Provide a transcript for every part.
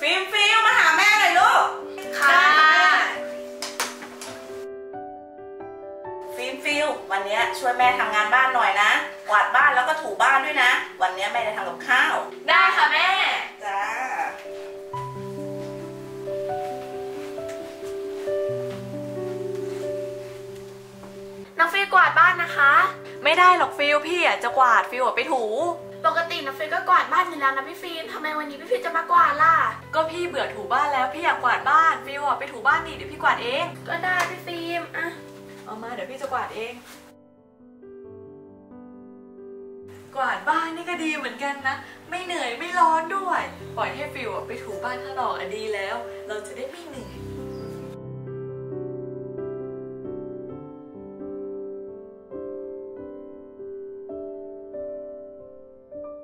ฟิล์มฟิลมาหาแม่หน่อยลูกค่ะฟิล์มฟิลวันนี้ช่วยแม่ทำงานบ้านหน่อยนะกวาดบ้านแล้วก็ถูบ้านด้วยนะ วันนี้แม่จะทำกับข้าว ได้ค่ะแม่จ้าน้องฟิลกวาดบ้านนะคะ ไม่ได้หรอกฟิลพี่อะจะกวาดฟิลไปถู ปกติน้องฟิลก็กวาดบ้านอยู่แล้วนะพี่ฟิล์มทำไมวันนี้พี่ฟิล์มจะมากวาดล่ะ ก็พี่เบื่อถูบ้านแล้วพี่อยากกวาดบ้านฟิลอะไปถูบ้านดิเดี๋ยวพี่กวาดเอง ก็ได้พี่ฟิล์มอะเอามาเดี๋ยวพี่จะกวาดเอง กวาดบ้านนี่ก็ดีเหมือนกันนะ ไม่เหนื่อยไม่ร้อนด้วย ปล่อยให้ฟิลอะไปถูบ้านข้างนอกอะดีแล้ว เราจะได้ไม่เหนื่อย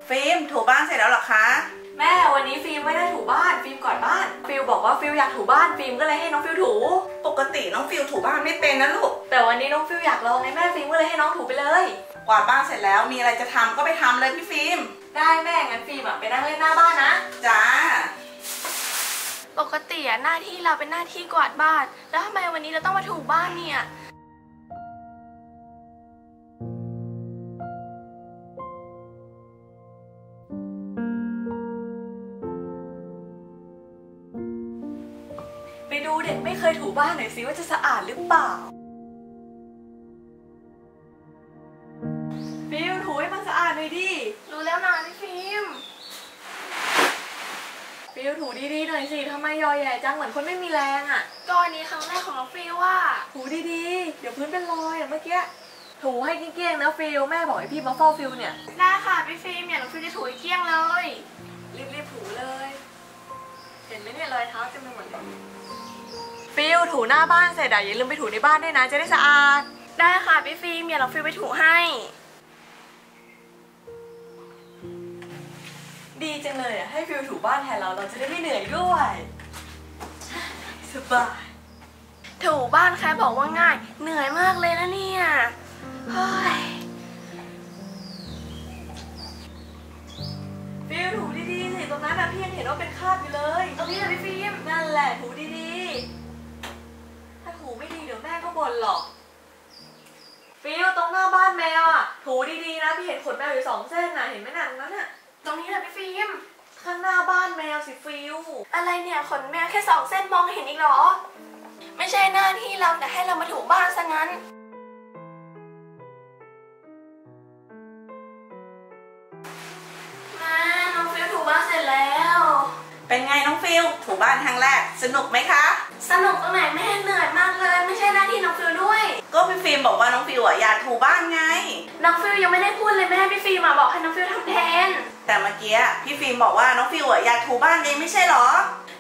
ฟิล์มถูบ้านเสร็จแล้วเหรอคะ แม่วันนี้ฟิล์มไม่ได้ถูบ้านฟิล์มกวาดบ้านฟิลบอกว่าฟิลอยากถูบ้านฟิล์มก็เลยให้น้องฟิลถู ปกติน้องฟิลถูบ้านไม่เป็นนะลูกแต่วันนี้น้องฟิลอยากลองไงแม่ฟิล์มก็เลยให้น้องถูไปเลยกวาดบ้านเสร็จแล้วมีอะไรจะทำก็ไปทำเลยพี่ฟิล์มได้แม่งั้นฟิล์มอะไปนั่งเล่นหน้าบ้านนะจ้าปกติอะหน้าที่เราเป็นหน้าที่กวาดบ้าน แล้วทำไมวันนี้เราต้องมาถูบ้านเนี่ย ไปดูเด็กไม่เคยถูบ้านหน่อยสิว่าจะสะอาดหรือเปล่า ฟิลถูให้มันสะอาดหน่อยดิ รู้แล้วนะพี่ฟิล์ม ฟิลถูดีๆหน่อยสิทำไมเหยาะแหยะจังเหมือนคนไม่มีแรงอะ ก็อันนี้ครั้งแรกของน้องฟิลว่า ถูดีๆ เดี๋ยวพื้นเป็นรอยอะเมื่อกี้ ถูให้เกลี้ยงๆนะฟิลแม่บอกให้พี่มาเฝ้าฟิลเนี่ย ได้ค่ะพี่ฟิล์มอย่าน้องฟิลจะถูให้เกลี้ยงเลย รีบๆถูเลย เห็นไหมเนี่ยรอยเท้าเต็มไปหมดเลย ฟิลถูหน้าบ้านเสร็จอะอย่าลืมไปถูในบ้านด้วยนะจะได้สะอาด ได้ค่ะพี่ฟิล์มอย่าน้องฟิลไปถูให้ ดีจังเลยอะให้ฟิลถูบ้านแทนเราเราจะได้ไม่เหนื่อยด้วยสบายถูบ้านใครบอกว่าง่าย เหนื่อยมากเลยนะเนี่ยเฮ้ยฟิลถูดีๆสิตรงนั้นอะพี่ยังเห็นว่าเป็นคราบอยู่เลยตรงนี้เลยพี่ฟิล์มนั่นแหละถูดีๆ บ่นหรอก ฟิลตรงหน้าบ้านแมวอะถูดีๆนะพี่เห็นขนแมวอยู่สองเส้นน่ะเห็นไหมน่ะตรงนั้นอะตรงนี้เลยพี่ฟิล์มข้างหน้าบ้านแมวสิฟิลอะไรเนี่ยขนแมวแค่สองเส้นมองเห็นอีกเหรอ ไม่ใช่หน้าที่เราแต่ให้เรามาถูบ้านซะงั้นแม่น้องฟิลถูบ้านเสร็จแล้ว เป็นไงน้องฟิลถูบ้านครั้งแรกสนุกไหมคะ สนุกตรงไหนแม่เหนื่อยมากเลย ไม่ใช่หน้าที่น้องฟิลด้วย ก็พี่ฟิล์มบอกว่าน้องฟิลอะอยากถูบ้านไง น้องฟิลยังไม่ได้พูดเลยแม่พี่ฟิล์มอะบอกให้น้องฟิลทำแทน แต่เมื่อกี้พี่ฟิล์มบอกว่าน้องฟิลอะอยากถูบ้านเองไม่ใช่เหรอ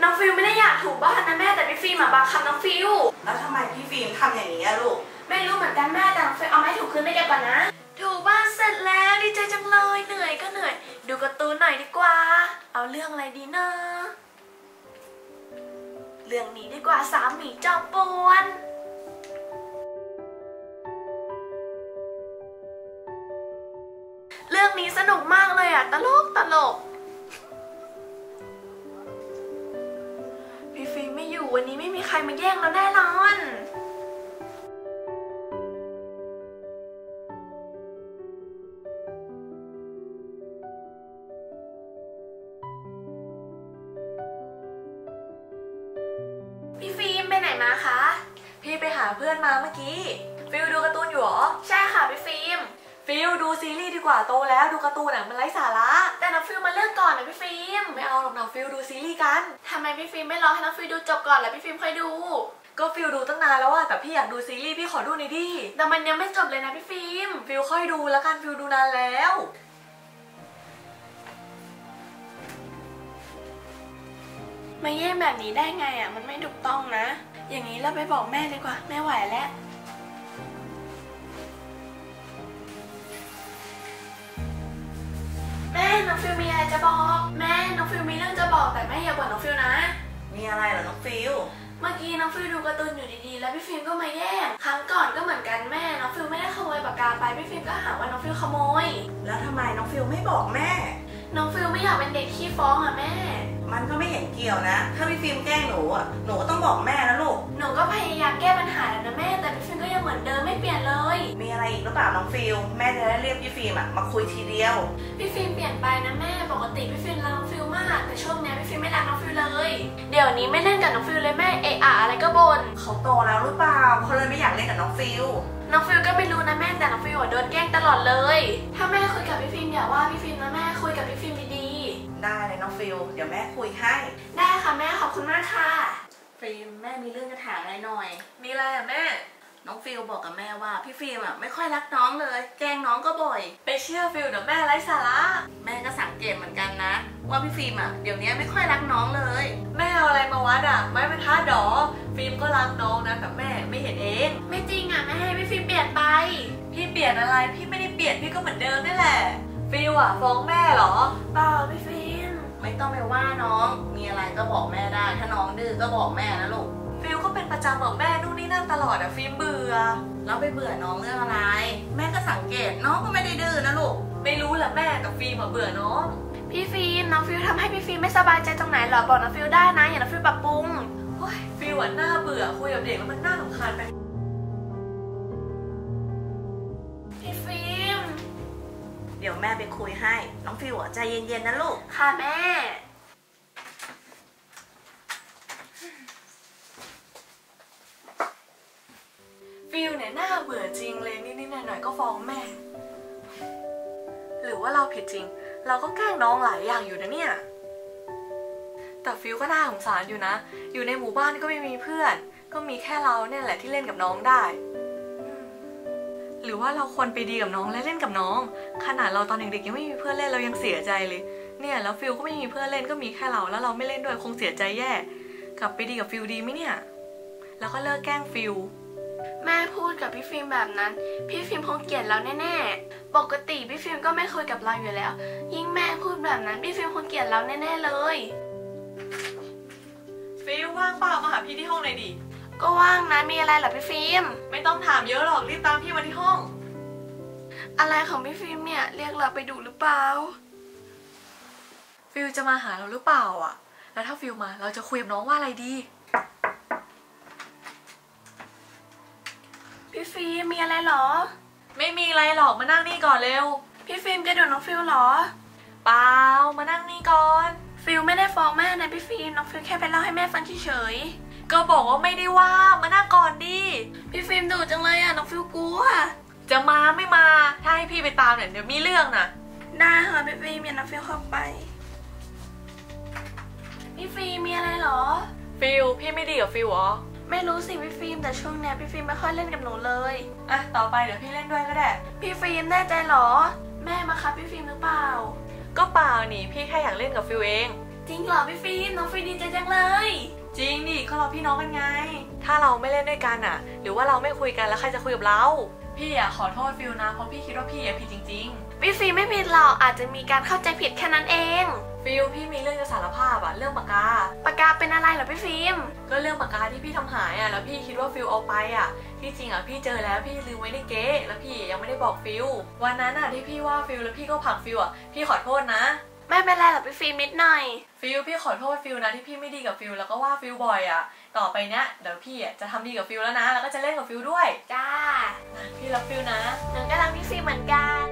น้องฟิลไม่ได้อยากถูบ้านนะแม่แต่พี่ฟิล์มอะบังคับน้องฟิลแล้วทำไมพี่ฟิล์มทำอย่างนี้อะลูก ไม่รู้เหมือนกันแม่แต่น้องฟิลเอาไม้ถูพื้นไปเก็บก่อนนะ ถูบ้านเสร็จแล้วดีใจจังเลยเหนื่อยก็เหนื่อย ดูการ์ตูนหน่อยดีกว่า เอาเรื่องอะไรดีนะ เรื่องนี้ดีกว่าสามหมีจอมป่วนเรื่องนี้สนุกมากเลยอะ ตลกตลก พี่ฟิล์มไม่อยู่วันนี้ไม่มีใครมาแย่งเราแน่นอน มไปไหนมาคะ พี่ไปหาเพื่อนมาเมื่อกี้ ฟิลดูการ์ตูนอยู่เหรอ ใช่ค่ะพี่ฟิล์ม ฟิลดูซีรีส์ดีกว่าโตแล้วดูการ์ตูนอะมันไร้สาระ แต่น้องฟิล์มมาเลือกก่อนนะพี่ฟิล์ม ไม่เอาหรอกนะฟิลดูซีรีส์กันทำไมพี่ฟิล์มไม่รอให้น้องฟิล์มดูจบก่อนแล้วพี่ฟิล์มค่อยดู ก็ฟิลดูตั้งนานแล้วอะแต่พี่อยากดูซีรีส์พี่ขอดูหน่อยดิ แต่มันยังไม่จบเลยนะพี่ฟิล์ม ฟิลค่อยดูแล้วกันฟิลดูนานแล้วมาแย่งแบบนี้ได้ไงอะ มันไม่ถูกต้องนะ อย่างนี้เราไปบอกแม่ดีกว่า ไม่ไหวแล้วแม่น้องฟิลมีอะไรจะบอก แม่น้องฟิลมีเรื่องจะบอกแต่แม่อย่าบ่นน้องฟิลนะ มีอะไรเหรอน้องฟิลเมื่อกี้น้องฟิลดูการ์ตูนอยู่ดีๆ แล้วพี่ฟิล์มก็มาแย่งครั้งก่อนก็เหมือนกันแม่น้องฟิลไม่ได้ขโมยปากกาไปพี่ฟิล์มก็หาว่าน้องฟิลขโมย แล้วทำไมน้องฟิลไม่บอกแม่ น้องฟิลไม่อยากเป็นเด็กขี้ฟ้องอะแม่ มันก็ไม่เห็นเกี่ยวนะ ถ้าพี่ฟิล์มแกล้งหนูอะ หนูก็ต้องบอกแม่นะลูก หนูก็พยายามแก้ปัญหาแล้วนะแม่ แต่พี่ฟิล์มก็ยังเหมือนเดิมไม่เปลี่ยนเลย มีอะไรอีกหรือเปล่าน้องฟิลแม่จะได้เรียกพี่ฟิล์มอะมาคุยทีเดียว พี่ฟิล์มเปลี่ยนไปนะแม่ ปกติพี่ฟิล์มรักน้องฟิลมาก แต่ช่วงเนี้ยพี่ฟิล์มไม่รักน้องฟิลเลย เดี๋ยวนี้ไม่เล่นกับน้องฟิลเลยแม่ เอะอะอะไรก็บ่นเขาโตแล้วหรือเปล่าเขาเลยไม่อยากเล่นกับน้องฟิลน้องฟิลก็ไม่รู้นะแม่แต่น้องฟิลอะโดนแกล้งตลอดเลย ถ้าแม่คุยกับพี่ฟิล์มอย่าว่าพี่ฟิล์มนะแม่คุยกับพี่ฟิล์มดี ได้เลยน้องฟิลเดี๋ยวแม่คุยให้ๆได้ค่ะแม่ขอบคุณมากค่ะ ฟิล์มแม่มีเรื่องจะถามอะไรหน่อย มีอะไรอะแม่ น้องฟิลบอกกับแม่ว่าพี่ฟิล์มอะไม่ค่อยรักน้องเลย แกล้งน้องก็บ่อย ไปเชื่อฟิลเดี๋ยวแม่ไร้สาระแม่ก็สังเกตเหมือนกันนะ ว่าพี่ฟิล์มอะเดี๋ยวนี้ไม่ค่อยรักน้องเลย แม่เอาอะไรมาวัดอะไม้บรรทัดเหรอฟิล์มก็รักน้องนะแต่แม่ไม่เห็นเอง ไม่จริงอะแม่เห็นพี่ฟิล์มเปลี่ยนไป พี่เปลี่ยนอะไรพี่ไม่ได้เปลี่ยนพี่ก็เหมือนเดิมนี่แหละ ฟิลอะฟ้องแม่หรือเปล่าพี่ฟิล์ม ไม่ต้องไปว่าน้อง มีอะไรก็บอกแม่ได้ ถ้าน้องดื้อก็บอกแม่นะลูก ฟิลก็เป็นประจำของแม่นู่นนี่นั่นตลอดอะฟิล์มเบื่อ แล้วไปเบื่อน้องเรื่องอะไร แม่ก็สังเกตน้องก็ไม่ได้ดื้อนะลูก ไม่รู้แหละแม่กับฟิล์มอะเบื่อน้องพี่ฟิล์มน้องฟิลทำให้พี่ฟิล์มไม่สบายใจตรงไหนเหรอบอกน้องฟิลได้นะอย่าน้องฟิลปรับปรุงโอ้ยฟิลอะน่าเบื่อคุยกับเด็กแล้วมันน่ารำคาญไป เดี๋ยวแม่ไปคุยให้ น้องฟิวส์อะใจเย็นๆนะลูก ค่ะแม่ ฟิลเนี่ยน่าเบื่อจริงเลยนิดๆหน่อยๆก็ฟ้องแม่ หรือว่าเราผิดจริง เราก็แกล้งน้องหลายอย่างอยู่นะเนี่ย แต่ฟิลก็น่าสงสารอยู่นะ อยู่ในหมู่บ้านก็ไม่มีเพื่อน ก็มีแค่เราเนี่ยแหละที่เล่นกับน้องได้ หรือว่าเราควรไปดีกับน้องและเล่นกับน้อง ขนาดเราตอนเด็กๆยังไม่มีเพื่อนเล่นเรายังเสียใจเลย เนี่ยแล้วฟิลก็ไม่มีเพื่อนเล่นก็มีแค่เรา แล้วเราไม่เล่นด้วยคงเสียใจแย่ กลับไปดีกับฟิลดีไหมเนี่ย แล้วก็เลิกแกล้งฟิลแม่พูดกับพี่ฟิล์มแบบนั้น พี่ฟิล์มคงเกลียดเราแน่ๆ ปกติพี่ฟิล์มก็ไม่คุยกับเราอยู่แล้ว ยิ่งแม่พูดแบบนั้นพี่ฟิล์มคงเกลียดเราแน่ๆเลย ฟิลว่างเปล่ามาหาพี่ที่ห้องหน่อยดิ ก็ว่างนะมีอะไรเหรอพี่ฟิล์มไม่ต้องถามเยอะหรอกรีบตามพี่มาที่ห้อง อะไรของพี่ฟิล์มเนี่ยเรียกเราไปดุหรือเปล่า ฟิลจะมาหาเราหรือเปล่าอะ แล้วถ้าฟิลมาเราจะคุยกับน้องว่าอะไรดี พี่ฟิล์มมีอะไรเหรอ ไม่มีอะไรหรอกมานั่งนี่ก่อนเร็ว พี่ฟิล์มจะดุน้องฟิลเหรอ เปล่ามานั่งนี่ก่อน ฟิลไม่ได้ฟ้องแม่นะพี่ฟิล์มน้องฟิลแค่ไปเล่าให้แม่ฟังเฉย ก็บอกว่าไม่ได้ว่ามานั่งก่อนดิๆพี่ฟิล์มดุจังเลยอะน้องฟิลกลัวจะมาไม่มาถ้าให้พี่ไปตามเนี่ยเดี๋ยวมีเรื่องนะได้ค่ะพี่ฟิล์มอย่าน้องฟิลเข้าไปพี่ฟิล์มมีอะไรเหรอ ฟิลพี่ไม่ดีกับฟิลเหรอไม่รู้สิพี่ฟิล์มแต่ช่วงเนี้ยพี่ฟิล์มไม่ค่อยเล่นกับหนูเลยอะต่อไปเดี๋ยวพี่เล่นด้วยก็ได้พี่ฟิล์มแน่ใจเหรอ แม่บังคับพี่ฟิล์มหรือเปล่า ก็เปล่านี่พี่แค่อยากเล่นกับฟิลเอง จริงเหรอพี่ฟิล์มน้องฟิล์มดีใจจังเลย จริงดิก็เราพี่น้องกันไง ถ้าเราไม่เล่นด้วยกันอะหรือว่าเราไม่คุยกันแล้วใครจะคุยกับเราพี่อะขอโทษฟิลนะเพราะพี่คิดว่าพี่อะผิดจริงพี่ฟิล์มไม่ผิดหรอกอาจจะมีการเข้าใจผิดแค่นั้นเองๆฟิลพี่มีเรื่องจะสารภาพอะเรื่องปากกาปากกาเป็นอะไรเหรอพี่ฟิล์มก็เรื่องปากกาที่พี่ทำหายอะแล้วพี่คิดว่าฟิลเอาไปอะที่จริงอะพี่เจอแล้วพี่ลืมไว้ในเก๊ะแล้วพี่ยังไม่ได้บอกฟิลวันนั้นอะที่พี่ว่าฟิลแล้วพี่ก็ผลักฟิลอะพี่ขอโทษนะ ไม่เป็นไรหรอกพี่ฟิล์มนิดหน่อย ฟิลพี่ขอโทษฟิลนะที่พี่ไม่ดีกับฟิลแล้วก็ว่าฟิลบ่อยอะต่อไปเนี้ยเดี๋ยวพี่อะจะทำดีกับฟิลแล้วนะ แล้วก็จะเล่นกับฟิลด้วยจ้าพี่รักฟิลนะหนูก็รักพี่ฟิล์มเหมือนกัน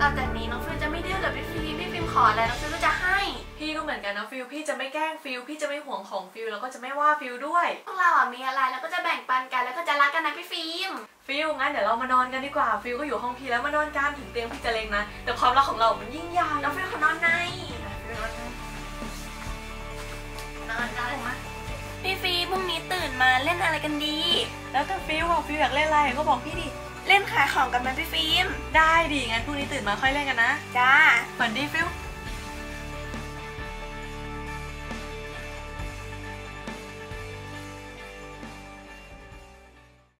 ต่อจากนี้น้องฟิล์มจะไม่ดื้อกับพี่ฟิล์มพี่ฟิล์มขออะไรน้องฟิล์มก็จะให้พี่ ก็เหมือนกันนะฟิลพี่จะไม่แกล้งฟิลพี่จะไม่หวงของฟิลแล้วก็จะไม่ว่าฟิลด้วย พวกเราอะมีอะไรแล้วก็จะแบ่งปันกันแล้วก็จะรักกันนะพี่ฟิล์มฟิลงั้นเดี๋ยวเรามานอนกันดีกว่าฟิลก็อยู่ห้องพี่แล้วมานอนกันถึงเตียงพี่จะเล็กนะแต่ความรักของเรา มันยิ่งใหญ่น้องฟิล์มขอนอนในฟิลนอนกันนอนได้ไหมพี่ฟิล์มพรุ่งนี้ตื่นมาเล่นอะไรกันดี แล้วแต่ฟิลอะฟิลอยากเล่นอะไรก็บอกพี่ดิเล่นขายของกันไหมพี่ฟิล์มได้ดิงั้นพรุ่งนี้ตื่นมาค่อยเล่นกันนะจ้าฝันดีฟิลฟ